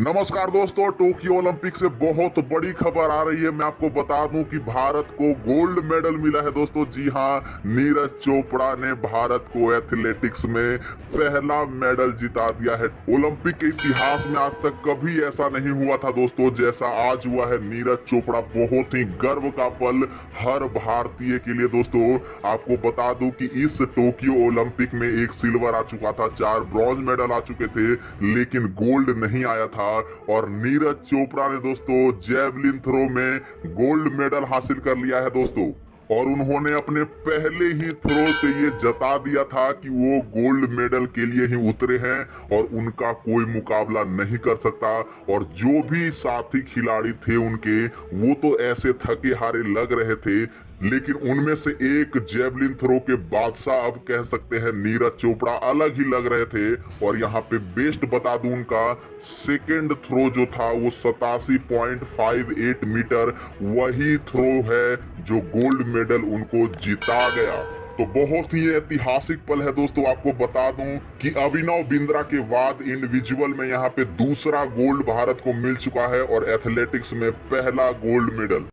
नमस्कार दोस्तों, Tokyo Olympic से बहुत बड़ी खबर आ रही है। मैं आपको बता दूँ कि भारत को गोल्ड मेडल मिला है दोस्तों। जी हाँ नीरज चोपड़ा ने भारत को एथलेटिक्स में पहला मेडल जिता दिया है। ओलंपिक के इतिहास में आज तक कभी ऐसा नहीं हुआ था दोस्तों, जैसा आज हुआ है। नीरज चोपड़ा बहुत ही गर्व का पल हर भारतीय के लिए दोस्तों। आपको बता दूँ कि इस टोक्यो ओलंपिक में एक सिल्वर आ चुका था, चार ब्रॉन्ज मेडल आ चुके थे, लेकिन गोल्ड नहीं आया था। और नीरज चोपड़ा ने दोस्तों जेवलिन थ्रो में गोल्ड मेडल हासिल कर लिया है दोस्तों। और उन्होंने अपने पहले ही थ्रो से ये जता दिया था कि वो गोल्ड मेडल के लिए ही उतरे हैं और उनका कोई मुकाबला नहीं कर सकता। और जो भी साथी खिलाड़ी थे उनके, वो तो ऐसे थके हारे लग रहे थे लेकिन उनमें से एक जेवलिन थ्रो के बादशाह अब कह सकते हैं, नीरज चोपड़ा अलग ही लग रहे थे। और यहाँ पे बेस्ट बता दूँ उनका सेकेंड थ्रो जो था वो सतासी पॉइंट फाइव एट मीटर वही थ्रो है जो गोल्ड मेडल उनको जिता गया। तो बहुत ही ऐतिहासिक पल है दोस्तों, आपको बता दूँ कि अभिनव बिंद्रा के बाद इंडिविजुअल में यहाँ पे दूसरा गोल्ड भारत को मिल चुका है और एथलेटिक्स में पहला गोल्ड मेडल